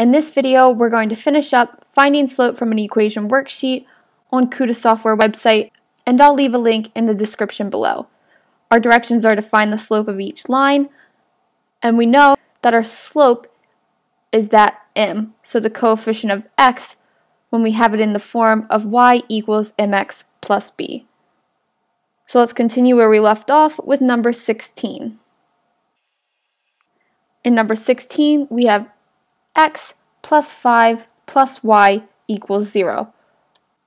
In this video, we're going to finish up finding slope from an equation worksheet on Kuta software website, and I'll leave a link in the description below. Our directions are to find the slope of each line, and we know that our slope is that m, so the coefficient of x when we have it in the form of y equals mx plus b. So let's continue where we left off with number 16. In number 16, we have x plus 5 plus y equals 0.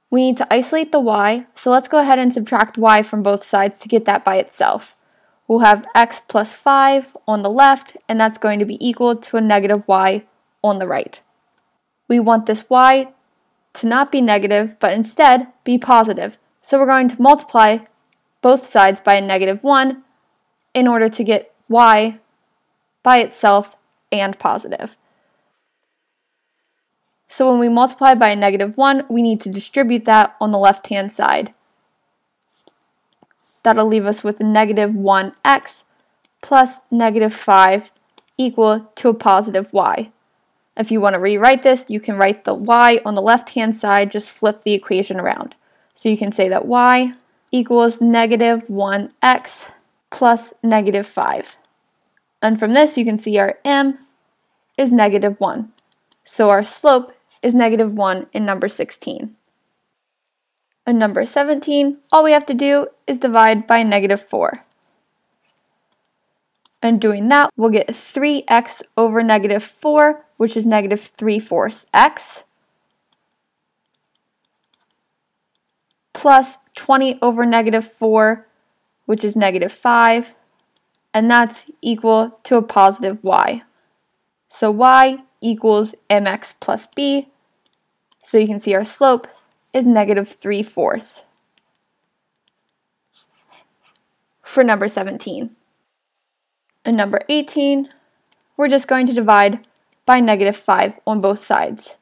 We need to isolate the y, so let's go ahead and subtract y from both sides to get that by itself. We'll have x plus 5 on the left, and that's going to be equal to a negative y on the right. We want this y to not be negative, but instead be positive. So we're going to multiply both sides by a negative 1 in order to get y by itself and positive. So when we multiply by a negative 1, we need to distribute that on the left-hand side. That'll leave us with negative 1x plus negative 5 equal to a positive y. If you want to rewrite this, you can write the y on the left-hand side, just flip the equation around. So you can say that y equals negative 1x plus negative 5. And from this, you can see our m is negative 1. So our slope is negative 1 in number 16. In number 17, all we have to do is divide by negative 4. And doing that, we'll get 3x over negative 4, which is negative 3 fourths x, plus 20 over negative 4, which is negative 5, and that's equal to a positive y. So y equals mx plus b, so you can see our slope is negative 3 fourths for number 17. And number 18, we're just going to divide by negative 5 on both sides.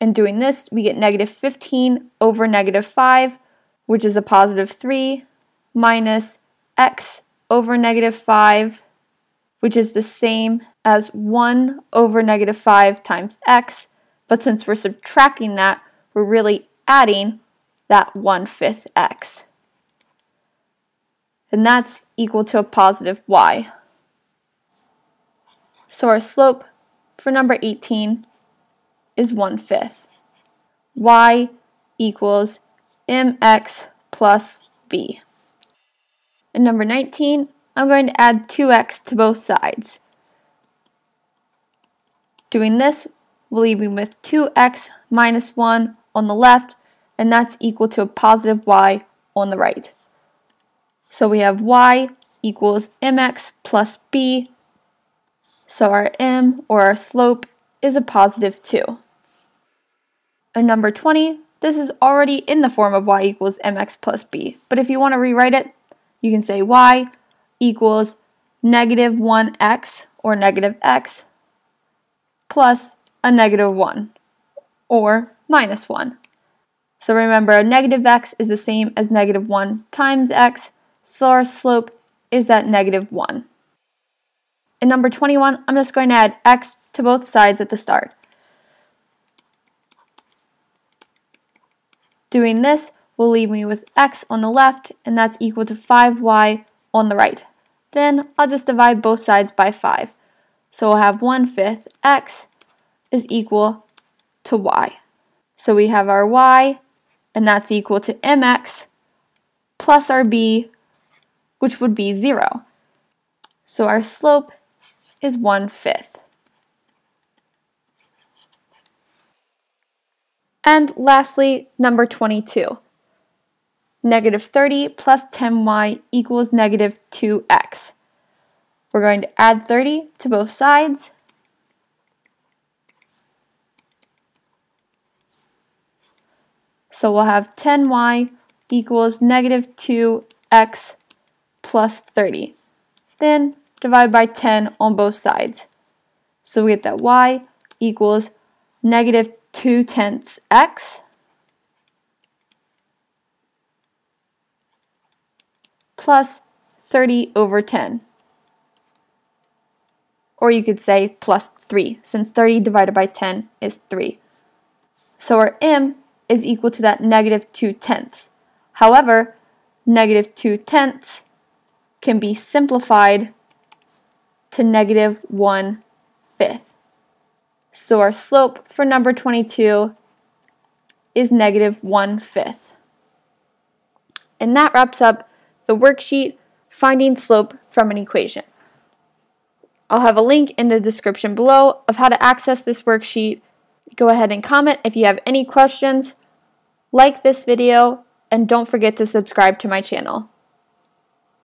And doing this, we get negative 15 over negative 5, which is a positive 3, minus x over negative 5, which is the same as 1 over negative 5 times x, but since we're subtracting that, we're really adding that 1 fifth x. And that's equal to a positive y. So our slope for number 18 is 1 fifth. y equals mx plus b. In number 19, I'm going to add 2x to both sides. Doing this, me with 2x minus 1 on the left, and that's equal to a positive y on the right. So we have y equals mx plus b, so our m, or our slope, is a positive 2. And number 20, this is already in the form of y equals mx plus b, but if you want to rewrite it, you can say y equals negative 1x, or negative x, plus a negative 1 or minus 1. So remember, a negative x is the same as negative 1 times x, so our slope is at negative 1. In number 21, I'm just going to add x to both sides at the start. Doing this will leave me with x on the left, and that's equal to 5y on the right. Then I'll just divide both sides by 5. So we'll have 1 fifth x is equal to y. So we have our y, and that's equal to mx plus our b, which would be 0. So our slope is 1 fifth. And lastly, number 22. Negative 30 plus 10y equals negative 2x. We're going to add 30 to both sides, So we'll have 10y equals negative 2x plus 30. Then divide by 10 on both sides. So we get that y equals negative 2 tenths x plus 30 over 10. or you could say plus 3, since 30 divided by 10 is 3. So our m is equal to that negative 2 tenths. However, negative 2 tenths can be simplified to negative 1 fifth. So our slope for number 22 is negative 1 fifth. And that wraps up the worksheet finding slope from an equation. I'll have a link in the description below of how to access this worksheet. Go ahead and comment if you have any questions, like this video, and don't forget to subscribe to my channel.